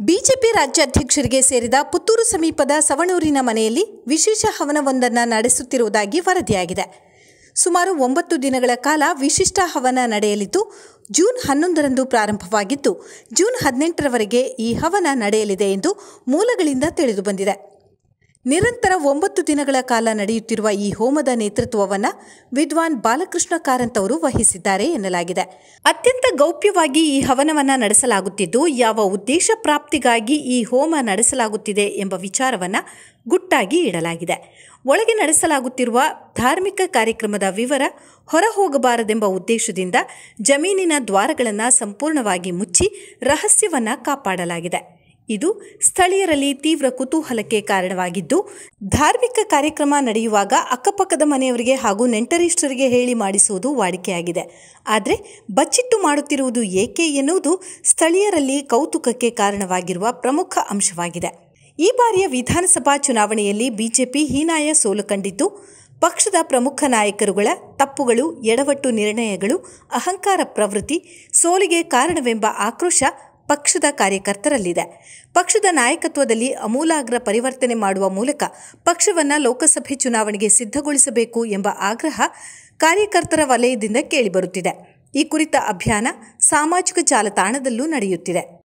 BJP ರಾಜ್ಯಾಧ್ಯಕ್ಷರಿಗೆ ಸೇರಿದ ಪುತ್ತೂರು ಸಮೀಪದ ಸವಣೂರಿನ ಮನೆಯಲ್ಲಿ ವಿಶೇಷ ಹವನವೊಂದನ್ನು ನಡೆಸುತ್ತಿರುವುದಾಗಿ ವರದಿಯಾಗಿದೆ. ಸುಮಾರು ಒಂಬತ್ತು ದಿನಗಳ ಕಾಲ ವಿಶಿಷ್ಟ ಹವನ ನಡೆಯಲಿದ್ದು, ಜೂನ್ ಹನ್ನೊಂದರಂದು ಪ್ರಾರಂಭವಾಗಿದ್ದು, ಜೂನ್ ಹದಿನೆಂಟರವರೆಗೆ ಈ ಹವನ ನಡೆಯಲಿದೆ ಎಂದು ಮೂಲಗಳಿಂದ ತಿಳಿದುಬಂದಿದೆ ನಿರಂತರ ಒಂಬತ್ತು ದಿನಗಳ ಕಾಲ ನಡೆಯುತ್ತಿರುವ ಈ ಹೋಮದ ನೇತೃತ್ವವನ್ನು ವಿದ್ವಾನ್ ಬಾಲಕೃಷ್ಣ ಕಾರಂತ್ ಅವರು ವಹಿಸಿದ್ದಾರೆ ಎನ್ನಲಾಗಿದೆ. ಅತ್ಯಂತ ಗೌಪ್ಯವಾಗಿ ಈ ಹವನವನ್ನು ನಡೆಸಲಾಗುತ್ತಿದ್ದು, ಯಾವ ಉದ್ದೇಶ ಪ್ರಾಪ್ತಿಗಾಗಿ ಈ ಹೋಮ ನಡೆಸಲಾಗುತ್ತಿದೆ ಎಂಬ ವಿಚಾರವನ್ನು ಗುಟ್ಟಾಗಿ ಇಡಲಾಗಿದೆ. ಒಳಗೆ ನಡೆಸಲಾಗುತ್ತಿರುವ ಧಾರ್ಮಿಕ ಕಾರ್ಯಕ್ರಮದ ವಿವರ ಹೊರ ಹೋಗಬಾರದೆಂಬ ಉದ್ದೇಶದಿಂದ ಜಮೀನಿನ ದ್ವಾರಗಳನ್ನು ಸಂಪೂರ್ಣವಾಗಿ ಮುಚ್ಚಿ ರಹಸ್ಯವನ್ನು ಕಾಪಾಡಲಾಗಿದೆ. ಇದು ಸ್ಥಳೀಯರಲ್ಲಿ ತೀವ್ರ ಕುತೂಹಲಕ್ಕೆ ಕಾರಣವಾಗಿದ್ದು, ಧಾರ್ಮಿಕ ಕಾರ್ಯಕ್ರಮ ನಡೆಯುವಾಗ ಅಕ್ಕಪಕ್ಕದ ಮನೆಯವರಿಗೆ ಹಾಗೂ ನೆಂಟರಿಷ್ಟರಿಗೆ ಹೇಳಿ ಮಾಡಿಸುವುದು ವಾಡಿಕೆಯಾಗಿದೆ. ಆದರೆ ಬಚ್ಚಿಟ್ಟು ಮಾಡುತ್ತಿರುವುದು ಏಕೆ ಎನ್ನುವುದು ಸ್ಥಳೀಯರಲ್ಲಿ ಕೌತುಕಕ್ಕೆ ಕಾರಣವಾಗಿರುವ ಪ್ರಮುಖ ಅಂಶವಾಗಿದೆ. ಈ ಬಾರಿಯ ವಿಧಾನಸಭಾ ಚುನಾವಣೆಯಲ್ಲಿ ಬಿಜೆಪಿ ಹೀನಾಯ ಸೋಲು ಕಂಡಿದ್ದು, ಪಕ್ಷದ ಪ್ರಮುಖ ನಾಯಕರುಗಳ ತಪ್ಪುಗಳು, ಎಡವಟ್ಟು ನಿರ್ಣಯಗಳು, ಅಹಂಕಾರ ಪ್ರವೃತ್ತಿ, ಸೋಲಿಗೆ ಕಾರಣವೆಂಬ ಆಕ್ರೋಶ ಪಕ್ಷದ ಕಾರ್ಯಕರ್ತರಲ್ಲಿದೆ. ಪಕ್ಷದ ನಾಯಕತ್ವದಲ್ಲಿ ಅಮೂಲಾಗ್ರ ಪರಿವರ್ತನೆ ಮಾಡುವ ಮೂಲಕ ಪಕ್ಷವನ್ನು ಲೋಕಸಭೆ ಚುನಾವಣೆಗೆ ಸಿದ್ಧಗೊಳಿಸಬೇಕು ಎಂಬ ಆಗ್ರಹ ಕಾರ್ಯಕರ್ತರ ವಲಯದಿಂದ ಕೇಳಿಬರುತ್ತಿದೆ. ಈ ಕುರಿತ ಅಭಿಯಾನ ಸಾಮಾಜಿಕ ಜಾಲತಾಣದಲ್ಲೂ ನಡೆಯುತ್ತಿದೆ.